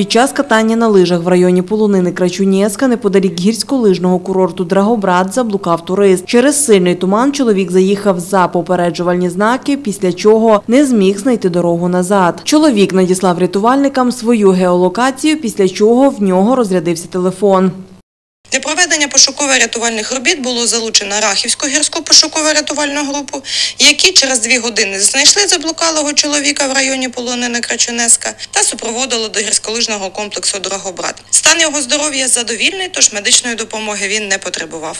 Під час катання на лижах в районі полонини Крачунєска неподалік гірськолижного курорту Драгобрат заблукав турист. Через сильний туман чоловік заїхав за попереджувальні знаки, після чого не зміг знайти дорогу назад. Чоловік надіслав рятувальникам свою геолокацію, після чого в нього розрядився телефон. Для проведення пошуково-рятувальних робіт було залучено Рахівську гірську пошуково-рятувальну групу, які через дві години знайшли заблукалого чоловіка в районі полонини Крачунеска та супроводили до гірськолижного комплексу Дорогобрат. Стан його здоров'я задовільний, тож медичної допомоги він не потребував.